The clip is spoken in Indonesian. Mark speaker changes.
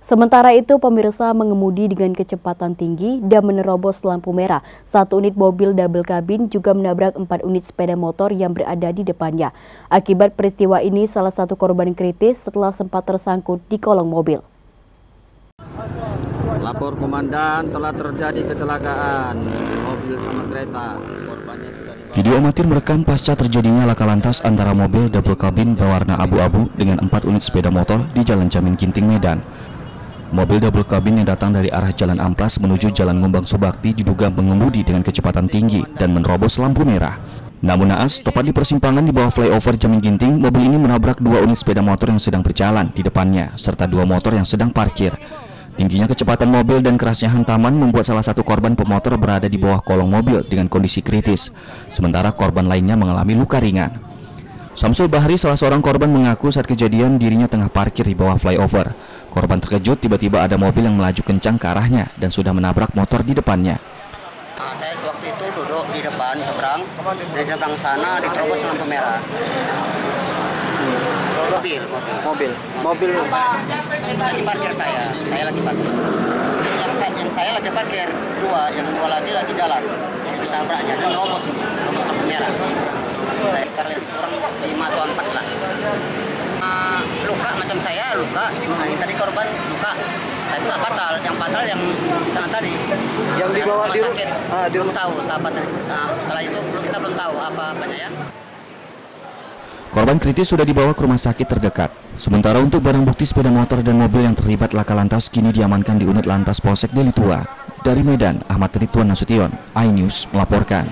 Speaker 1: Sementara itu, pemirsa mengemudi dengan kecepatan tinggi dan menerobos lampu merah. Satu unit mobil double kabin juga menabrak empat unit sepeda motor yang berada di depannya. Akibat peristiwa ini, salah satu korban kritis setelah sempat tersangkut di kolong mobil.
Speaker 2: Lapor komandan telah terjadi kecelakaan mobil sama kereta. Korbannya sudah dibawa.
Speaker 3: Video amatir merekam pasca terjadinya laka lantas antara mobil double kabin berwarna abu-abu dengan empat unit sepeda motor di Jalan Jamin Ginting Medan. Mobil double kabin yang datang dari arah Jalan Amplas menuju Jalan Ngumbang Subakti diduga mengemudi dengan kecepatan tinggi dan menerobos lampu merah. Namun naas, tepat di persimpangan di bawah flyover Jamin Ginting, mobil ini menabrak dua unit sepeda motor yang sedang berjalan di depannya, serta dua motor yang sedang parkir. Tingginya kecepatan mobil dan kerasnya hantaman membuat salah satu korban pemotor berada di bawah kolong mobil dengan kondisi kritis, sementara korban lainnya mengalami luka ringan. Samsul Bahri, salah seorang korban mengaku saat kejadian dirinya tengah parkir di bawah flyover. Korban terkejut tiba-tiba ada mobil yang melaju kencang ke arahnya dan sudah menabrak motor di depannya.
Speaker 4: Nah, saya waktu itu duduk di depan seberang, dari seberang sana diterobos lampu merah. Mobil, mobil.
Speaker 2: Mobil, mobil
Speaker 4: Lagi parkir saya, saya lagi parkir. Yang saya, yang saya lagi parkir, dua, yang dua lagi lagi jalan. Ditabraknya dan robos ini, robos lampu merah. Dari lebih kurang lima atau empat lah. Ah, luka macam saya luka, nah, yang tadi korban luka. Nah, itu nggak fatal, yang fatal yang sana tadi.
Speaker 2: Yang dibawa
Speaker 4: rumah
Speaker 2: di ru-
Speaker 4: sakit.
Speaker 2: ah, di
Speaker 4: belum
Speaker 2: rumah-
Speaker 4: tahu apa tadi. Nah, setelah itu kita belum tahu apa apanya ya.
Speaker 3: Korban kritis sudah dibawa ke rumah sakit terdekat. Sementara untuk barang bukti sepeda motor dan mobil yang terlibat laka lantas kini diamankan di unit lantas Polsek Deli Tua. Dari Medan, Ahmad Ridwan Nasution, iNews melaporkan.